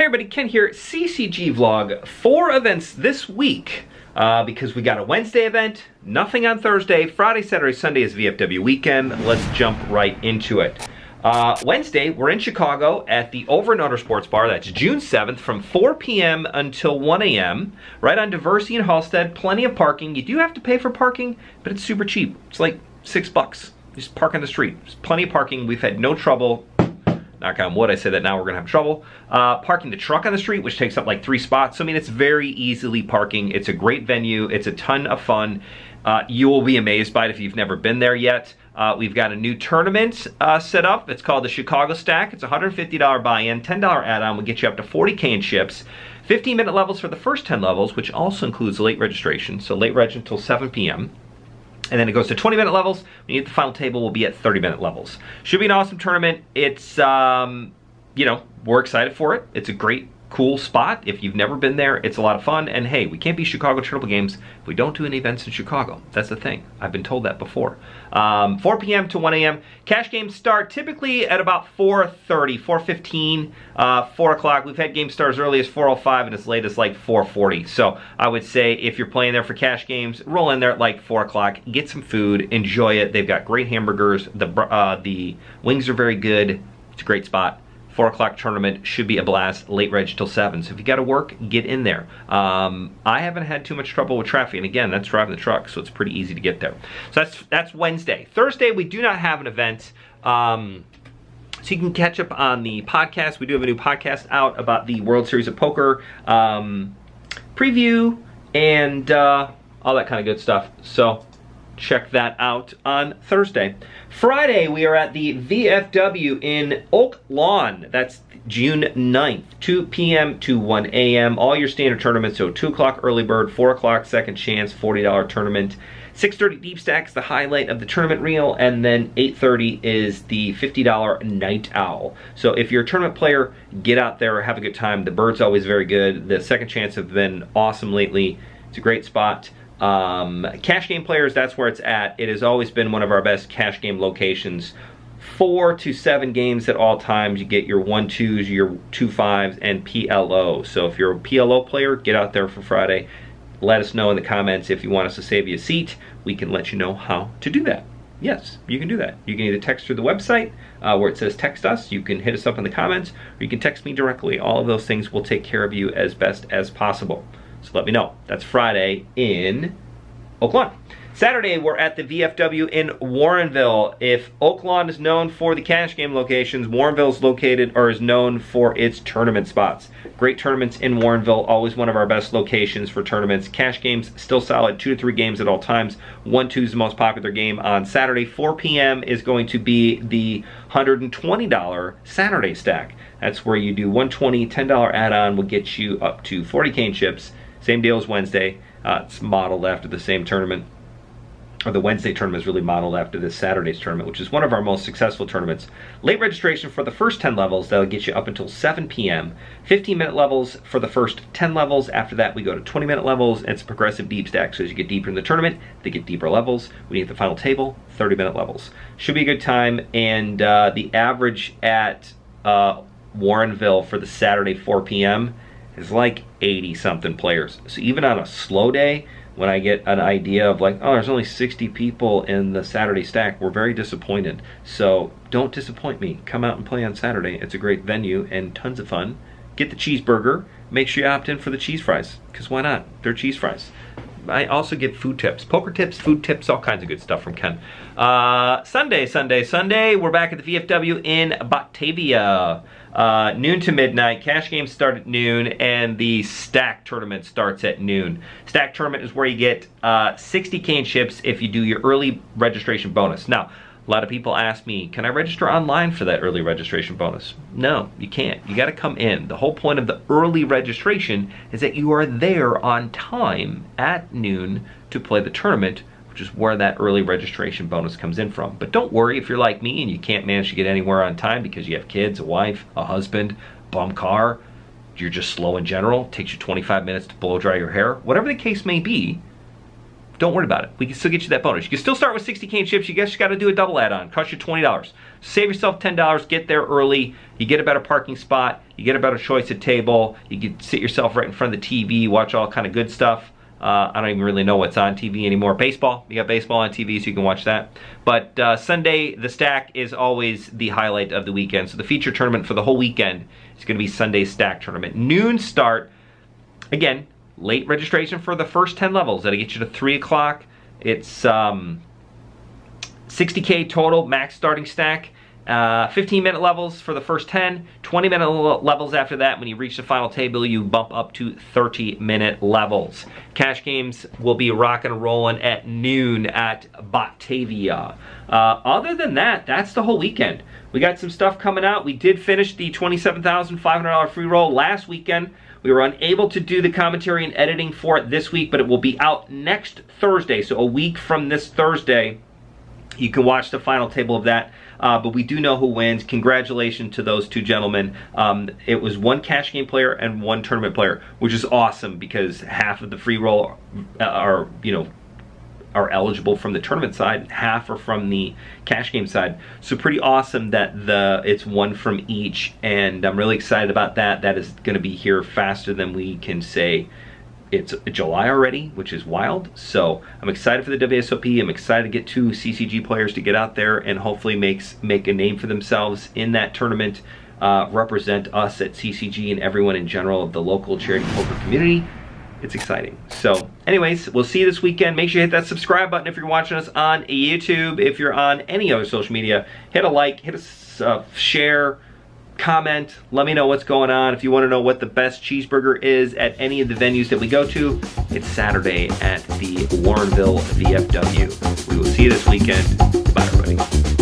Hey everybody, Ken here, CCG Vlog. Four events this week uh, because we got a Wednesday event, nothing on Thursday, Friday, Saturday, Sunday is VFW weekend. Let's jump right into it. Uh, Wednesday, we're in Chicago at the Over and Under Sports Bar. That's June 7th from 4 p.m. until 1 a.m. Right on Diversey and Halsted. Plenty of parking. You do have to pay for parking, but it's super cheap. It's like six bucks. Just park on the street. There's plenty of parking. We've had no trouble knock on wood, I say that now we're gonna have trouble. Uh, parking the truck on the street, which takes up like three spots. So I mean, it's very easily parking. It's a great venue. It's a ton of fun. Uh, you will be amazed by it if you've never been there yet. Uh, we've got a new tournament uh, set up. It's called the Chicago Stack. It's $150 buy-in, $10 add-on will get you up to 40K in chips. 15 minute levels for the first 10 levels, which also includes late registration. So late reg until 7 p.m and then it goes to 20 minute levels. When you get the final table, we'll be at 30 minute levels. Should be an awesome tournament. It's, um, you know, we're excited for it. It's a great cool spot. If you've never been there, it's a lot of fun. And hey, we can't be Chicago Charitable Games if we don't do any events in Chicago. That's the thing. I've been told that before. Um, 4 p.m. to 1 a.m. Cash games start typically at about 4.30, 4.15, uh, 4 o'clock. We've had games start as early as 4.05 and as late as like 4.40. So I would say if you're playing there for cash games, roll in there at like 4 o'clock, get some food, enjoy it. They've got great hamburgers. The, uh, the wings are very good. It's a great spot. 4 o'clock tournament should be a blast, late reg till 7. So if you got to work, get in there. Um, I haven't had too much trouble with traffic, and again, that's driving the truck, so it's pretty easy to get there. So that's, that's Wednesday. Thursday, we do not have an event. Um, so you can catch up on the podcast. We do have a new podcast out about the World Series of Poker um, preview and uh, all that kind of good stuff. So check that out on Thursday. Friday, we are at the VFW in Oak Lawn. That's June 9th, 2 p.m. to 1 a.m. All your standard tournaments, so 2 o'clock early bird, 4 o'clock second chance, $40 tournament. 6.30 deep stacks, the highlight of the tournament reel, and then 8.30 is the $50 night owl. So if you're a tournament player, get out there, have a good time. The bird's always very good. The second chance have been awesome lately. It's a great spot. Um, cash game players, that's where it's at. It has always been one of our best cash game locations. Four to seven games at all times. You get your one twos, your two fives, and PLO. So if you're a PLO player, get out there for Friday. Let us know in the comments if you want us to save you a seat. We can let you know how to do that. Yes, you can do that. You can either text through the website uh, where it says text us. You can hit us up in the comments, or you can text me directly. All of those things will take care of you as best as possible. So let me know. That's Friday in Oak Lawn. Saturday, we're at the VFW in Warrenville. If Oak Lawn is known for the cash game locations, Warrenville is located or is known for its tournament spots. Great tournaments in Warrenville, always one of our best locations for tournaments. Cash games, still solid, two to three games at all times. One, two is the most popular game on Saturday. 4 p.m. is going to be the $120 Saturday stack. That's where you do 120 $10 add-on will get you up to 40 cane chips same deal as Wednesday. Uh, it's modeled after the same tournament. Or the Wednesday tournament is really modeled after this Saturday's tournament, which is one of our most successful tournaments. Late registration for the first 10 levels, that'll get you up until 7 p.m. 15 minute levels for the first 10 levels. After that, we go to 20 minute levels. It's a progressive deep stack, so as you get deeper in the tournament, they get deeper levels. We hit the final table, 30 minute levels. Should be a good time, and uh, the average at uh, Warrenville for the Saturday 4 p.m is like 80 something players. So even on a slow day, when I get an idea of like, oh, there's only 60 people in the Saturday stack, we're very disappointed. So don't disappoint me. Come out and play on Saturday. It's a great venue and tons of fun. Get the cheeseburger. Make sure you opt in for the cheese fries, because why not? They're cheese fries. I also give food tips, poker tips, food tips, all kinds of good stuff from Ken. Uh, Sunday, Sunday, Sunday, we're back at the VFW in Batavia. Uh, noon to midnight, cash games start at noon, and the stack tournament starts at noon. Stack tournament is where you get uh, 60 cane chips if you do your early registration bonus. Now, a lot of people ask me, can I register online for that early registration bonus? No, you can't. You gotta come in. The whole point of the early registration is that you are there on time at noon to play the tournament, which is where that early registration bonus comes in from. But don't worry if you're like me and you can't manage to get anywhere on time because you have kids, a wife, a husband, bum car, you're just slow in general, takes you 25 minutes to blow dry your hair, whatever the case may be, don't worry about it. We can still get you that bonus. You can still start with 60 cane chips. You guess you got to do a double add-on. Cost you $20. Save yourself $10. Get there early. You get a better parking spot. You get a better choice at table. You can sit yourself right in front of the TV, watch all kind of good stuff. Uh, I don't even really know what's on TV anymore. Baseball, you got baseball on TV, so you can watch that. But uh, Sunday, the stack is always the highlight of the weekend. So the feature tournament for the whole weekend is going to be Sunday's stack tournament. Noon start. Again, late registration for the first 10 levels. That'll get you to 3 o'clock. It's um, 60K total, max starting stack. Uh, 15 minute levels for the first 10, 20 minute levels after that. When you reach the final table, you bump up to 30 minute levels. Cash games will be rocking and rolling at noon at Batavia. Uh, other than that, that's the whole weekend. We got some stuff coming out. We did finish the $27,500 free roll last weekend. We were unable to do the commentary and editing for it this week, but it will be out next Thursday. So a week from this Thursday, you can watch the final table of that. Uh, but we do know who wins. Congratulations to those two gentlemen. Um, it was one cash game player and one tournament player, which is awesome because half of the free roll are, you know, are eligible from the tournament side, half are from the cash game side. So pretty awesome that the it's one from each, and I'm really excited about that. That is going to be here faster than we can say it's July already, which is wild. So I'm excited for the WSOP. I'm excited to get two CCG players to get out there and hopefully makes make a name for themselves in that tournament. Uh, represent us at CCG and everyone in general of the local charity poker community it's exciting. So anyways, we'll see you this weekend. Make sure you hit that subscribe button if you're watching us on YouTube. If you're on any other social media, hit a like, hit a uh, share, comment. Let me know what's going on. If you want to know what the best cheeseburger is at any of the venues that we go to, it's Saturday at the Warrenville VFW. We will see you this weekend. Bye, everybody.